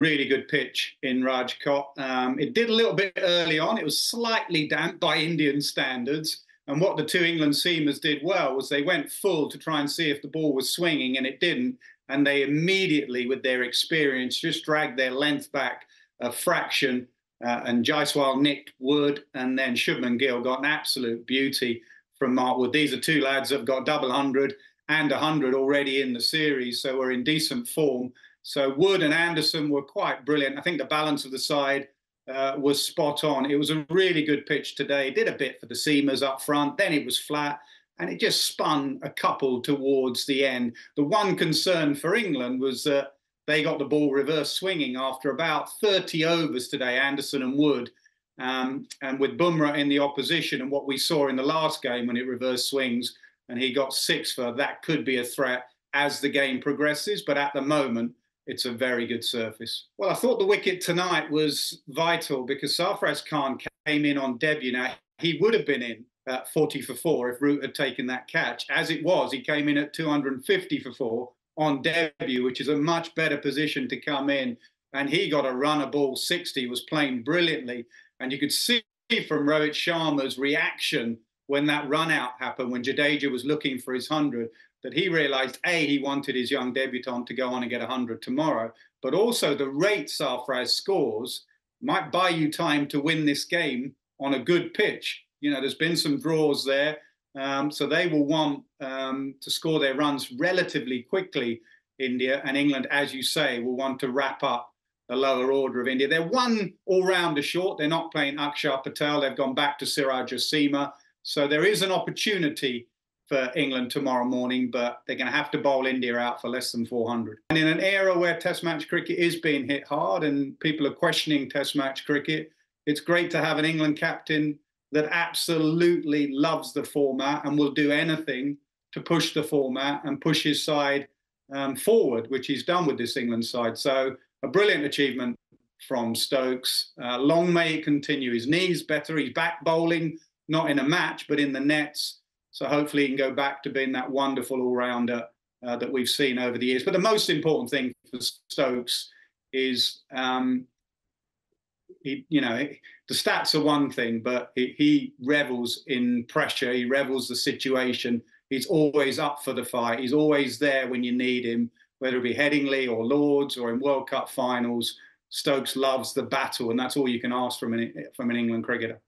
really good pitch in Rajkot. Um, it did a little bit early on. It was slightly damp by Indian standards. And what the two England seamers did well was they went full to try and see if the ball was swinging, and it didn't. And they immediately, with their experience, just dragged their length back a fraction. Uh, and Jaiswal nicked Wood, and then Shubman Gill got an absolute beauty from Mark Wood. These are two lads that have got double hundred and and 100 already in the series, so we're in decent form. So Wood and Anderson were quite brilliant. I think the balance of the side uh, was spot on. It was a really good pitch today. It did a bit for the seamers up front, then it was flat, and it just spun a couple towards the end. The one concern for England was that they got the ball reverse swinging after about 30 overs today, Anderson and Wood. Um, and with Bumrah in the opposition and what we saw in the last game when it reverse swings and he got six for, that could be a threat as the game progresses. But at the moment, it's a very good surface. Well, I thought the wicket tonight was vital because Sarfaraz Khan came in on debut. Now, he would have been in at 40 for four if Root had taken that catch. As it was, he came in at 250 for four on debut, which is a much better position to come in. And he got a run a ball 60, was playing brilliantly. And you could see from Rohit Sharma's reaction when that run out happened, when Jadeja was looking for his 100, that he realized A, he wanted his young debutant to go on and get 100 tomorrow, but also the rate Sarfaraz scores might buy you time to win this game on a good pitch. You know, there's been some draws there. Um, so they will want um, to score their runs relatively quickly, India. And England, as you say, will want to wrap up the lower order of India. They're one all rounder short. They're not playing Akshar Patel. They've gone back to Siraj Asima. So there is an opportunity for England tomorrow morning, but they're going to have to bowl India out for less than 400. And in an era where Test match cricket is being hit hard and people are questioning Test match cricket, it's great to have an England captain that absolutely loves the format and will do anything to push the format and push his side um, forward, which he's done with this England side. So a brilliant achievement from Stokes. Uh, long may it continue. His knees better. He's back bowling, not in a match, but in the nets so hopefully he can go back to being that wonderful all-rounder uh, that we've seen over the years. But the most important thing for Stokes is, um, he, you know, the stats are one thing, but he, he revels in pressure. He revels the situation. He's always up for the fight. He's always there when you need him, whether it be Headingley or Lords or in World Cup finals. Stokes loves the battle, and that's all you can ask from an, from an England cricketer.